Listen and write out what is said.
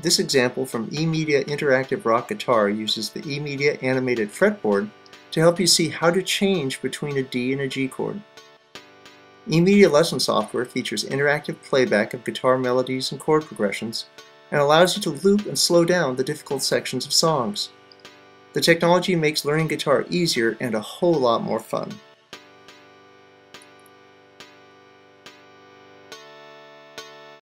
This example from eMedia Interactive Rock Guitar uses the eMedia animated fretboard to help you see how to change between a D and a G chord. eMedia lesson software features interactive playback of guitar melodies and chord progressions and allows you to loop and slow down the difficult sections of songs. The technology makes learning guitar easier and a whole lot more fun.